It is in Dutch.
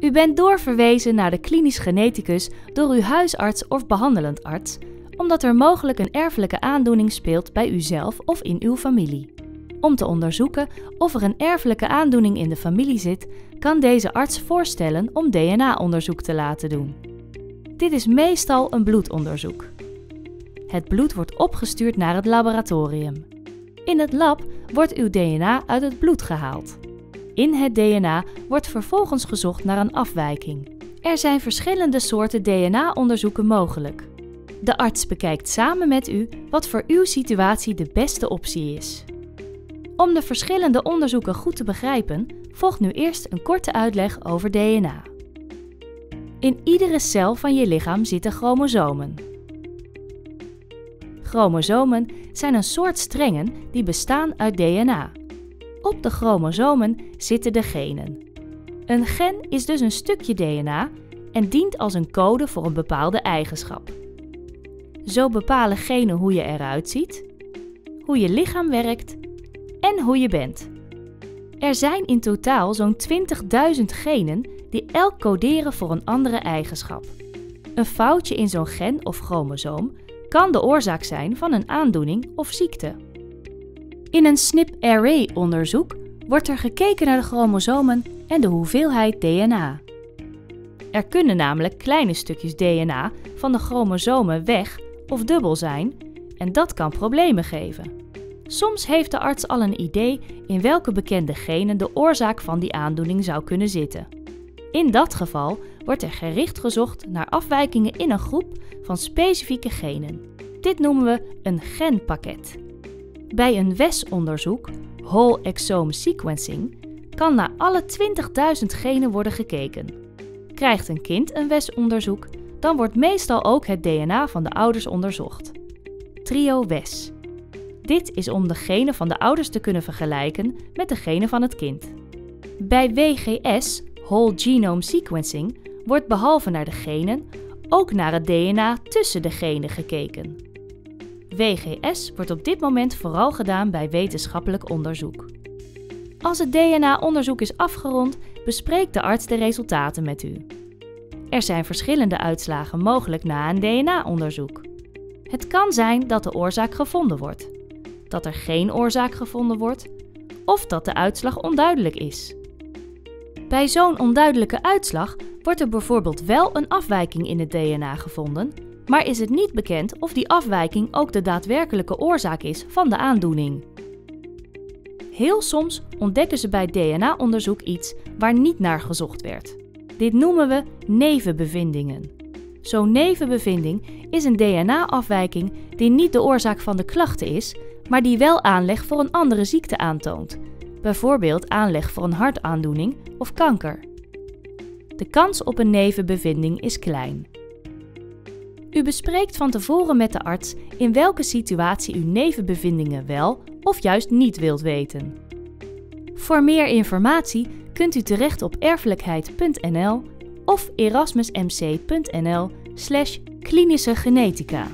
U bent doorverwezen naar de klinisch geneticus door uw huisarts of behandelend arts, omdat er mogelijk een erfelijke aandoening speelt bij uzelf of in uw familie. Om te onderzoeken of er een erfelijke aandoening in de familie zit, kan deze arts voorstellen om DNA-onderzoek te laten doen. Dit is meestal een bloedonderzoek. Het bloed wordt opgestuurd naar het laboratorium. In het lab wordt uw DNA uit het bloed gehaald. In het DNA wordt vervolgens gezocht naar een afwijking. Er zijn verschillende soorten DNA-onderzoeken mogelijk. De arts bekijkt samen met u wat voor uw situatie de beste optie is. Om de verschillende onderzoeken goed te begrijpen, volgt nu eerst een korte uitleg over DNA. In iedere cel van je lichaam zitten chromosomen. Chromosomen zijn een soort strengen die bestaan uit DNA. Op de chromosomen zitten de genen. Een gen is dus een stukje DNA en dient als een code voor een bepaalde eigenschap. Zo bepalen genen hoe je eruit ziet, hoe je lichaam werkt en hoe je bent. Er zijn in totaal zo'n 20.000 genen die elk coderen voor een andere eigenschap. Een foutje in zo'n gen of chromosoom kan de oorzaak zijn van een aandoening of ziekte. In een SNP-array-onderzoek wordt er gekeken naar de chromosomen en de hoeveelheid DNA. Er kunnen namelijk kleine stukjes DNA van de chromosomen weg of dubbel zijn en dat kan problemen geven. Soms heeft de arts al een idee in welke bekende genen de oorzaak van die aandoening zou kunnen zitten. In dat geval wordt er gericht gezocht naar afwijkingen in een groep van specifieke genen. Dit noemen we een genpakket. Bij een WES-onderzoek, Whole Exome Sequencing, kan naar alle 20.000 genen worden gekeken. Krijgt een kind een WES-onderzoek, dan wordt meestal ook het DNA van de ouders onderzocht. Trio WES. Dit is om de genen van de ouders te kunnen vergelijken met de genen van het kind. Bij WGS, Whole Genome Sequencing, wordt behalve naar de genen ook naar het DNA tussen de genen gekeken. WGS wordt op dit moment vooral gedaan bij wetenschappelijk onderzoek. Als het DNA-onderzoek is afgerond, bespreekt de arts de resultaten met u. Er zijn verschillende uitslagen mogelijk na een DNA-onderzoek. Het kan zijn dat de oorzaak gevonden wordt, dat er geen oorzaak gevonden wordt of dat de uitslag onduidelijk is. Bij zo'n onduidelijke uitslag wordt er bijvoorbeeld wel een afwijking in het DNA gevonden, maar is het niet bekend of die afwijking ook de daadwerkelijke oorzaak is van de aandoening. Heel soms ontdekken ze bij DNA-onderzoek iets waar niet naar gezocht werd. Dit noemen we nevenbevindingen. Zo'n nevenbevinding is een DNA-afwijking die niet de oorzaak van de klachten is, maar die wel aanleg voor een andere ziekte aantoont, bijvoorbeeld aanleg voor een hartaandoening of kanker. De kans op een nevenbevinding is klein. U bespreekt van tevoren met de arts in welke situatie u nevenbevindingen wel of juist niet wilt weten. Voor meer informatie kunt u terecht op erfelijkheid.nl of erasmusmc.nl/klinische genetica.